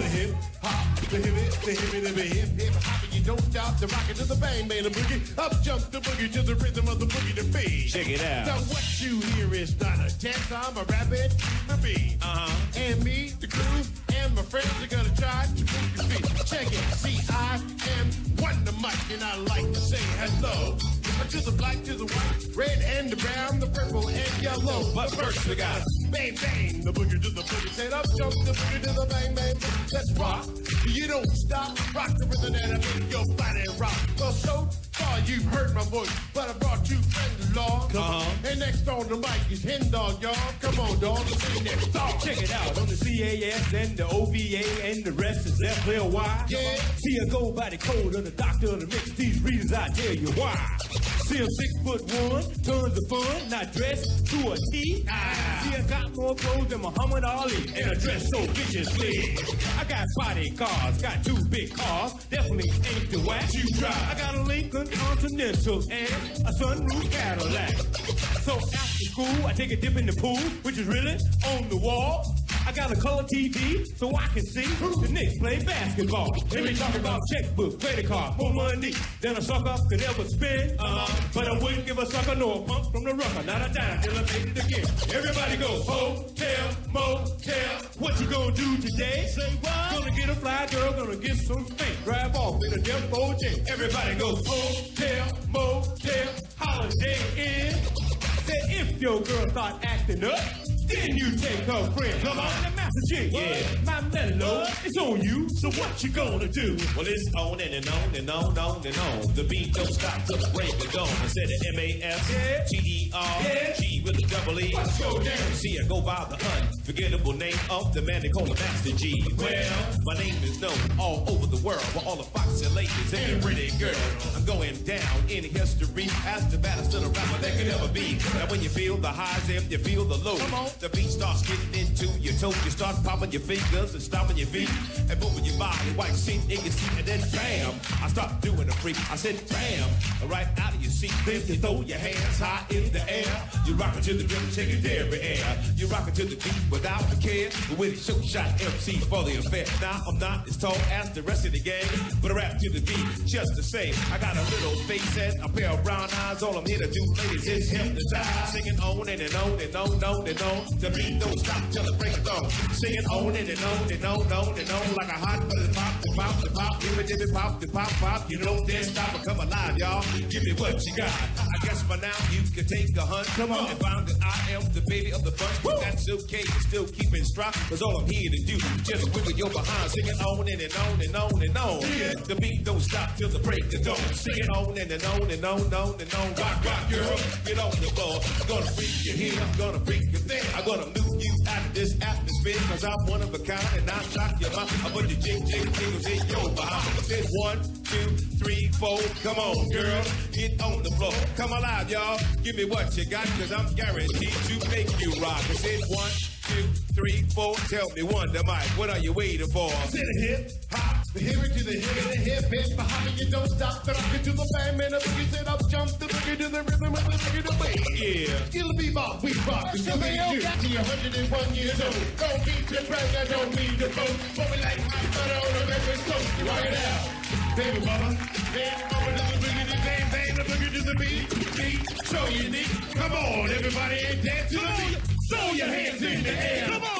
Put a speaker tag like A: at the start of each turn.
A: the hip it, the hip it, the hip hip hop. You don't stop the rocket to the bang bang the boogie. Up jump the boogie to the rhythm of the boogie to beat.
B: Check it out.
A: Now what you hear is not a test. I'm a rabbit, the beat.
B: Uh huh.
A: And me, the crew, and my friends are gonna try to move your feet. Check it. See, I am Wonder Mike, and I like to say hello. To the black, to the white, red and the brown, the purple and yellow.
B: But first we got
A: bang bang, the boogie to the boogie. Set up, jump the boogie to the bang bang. Let's rock. You don't stop, rock the rhythm that I make your body rock. Well, so far you've heard my voice, but I brought you friends along. Come
B: Uh-huh.
A: on. And next on the mic is Hen Dog, y'all. Come on, dog, let's sing next song.
B: Check it out on the CAS and the OVA and the rest is FLY.
A: Yeah.
B: See, I go by the code of the doctor of the mix. These reasons I tell you why. See, I'm six foot one, tons of fun, not dressed to a T.
A: Ah.
B: See, I got more clothes than Muhammad Ali, and I dress so viciously. I got body cars, got two big cars, definitely ain't the wax you drive. I got a Lincoln Continental and a sunroof Cadillac. So after school, I take a dip in the pool, which is really on the wall. I got a color TV so I can see the Knicks play basketball. Let me talk about checkbook, credit card, more money than a sucker could ever spend. Uh-huh. But I wouldn't give a sucker no pump from the rucker, not a dime till I made it again. Everybody go hotel, motel. What you gonna do today? Say what? Gonna get a fly girl, gonna get some spank, drive off in a Death Row J. Everybody go hotel, motel, holiday inn. Say if your girl start acting up, then you take her friend. Come on, the Master Gee. Yeah. My mellow, it's on you. So what you gonna do?
C: Well, it's on and, and on and on and on and on. The beat don't stop till the break of dawn. I said it M-A-S-T-E-R,
B: Yeah.
C: With a double E.
B: Let's go down.
C: See, I go by the unforgettable name of the man they call the Master Gee. Well, my name is known all over the world for all the foxy ladies and pretty girls. I'm going down in history as the baddest little rapper that could ever be. Now when you feel the highs and you feel the lows, the beat starts getting into your toes. You start popping your fingers and stomping your feet and moving your body, white seat in your seat, and then bam, I start doing a freak. I said bam, right out of your seat. Then you throw your hands high in the air. You rock it to the rhythm, shake it every air. You rock it to the beat without a care. With show shot MC for the affair. Now I'm not as tall as the rest of the gang, but I rap to the beat just the same. I got a little face and a pair of brown eyes. All I'm here to do, ladies, is hypnotize. Singing on and, and on and on and on and on. The beat don't stop till the break of dawn. Singing on and, and on and on and on and on like a hot butter pop, the pop, the pop, give it, give it, pop, the pop, pop. You don't dare stop or come alive, y'all. Give me what you got. I guess by now you can take a hunt. Come on. And find that I am the baby of the bunch. But that's okay, you still keeping strong. Cause all I'm here to do, is just wiggle your behind. Singing on and, and on and on and on. The beat don't stop till the break of dawn. Singing on and, and on and on and on and on. Rock, rock, girl, get on the floor. I'm gonna freak you here, I'm gonna freak you there. I'm gonna move you out of this atmosphere. Cause I'm one of a kind and I shock your mind. I put the jig, jig, jiggles in your behind. Said one, two, three, four. Come on, girl, get on the floor. Come alive, y'all. Give me what you got, cause I'm guaranteed to make you rock. I said one, two, three, four. Tell me the mic. What are you waiting for?
A: To the hip hop, the hip it to the hip and the hip hip behind you don't stop. The rock it to the bang man, the boogie sit up, jump the boogie to the rhythm of the boogie to beat.
C: Yeah.
A: Skill bebop, we rock. The still ain't you. Me 101 years old. Don't need to brag, I don't need to boast. But we like hot butter on a record toast. Rock it out. Baby mama, baby mama to the boogie to the bang bang, the boogie to the beat. Beat, so unique. Come on, everybody, and dance to the beat. Throw your hands in the air.
B: Come on,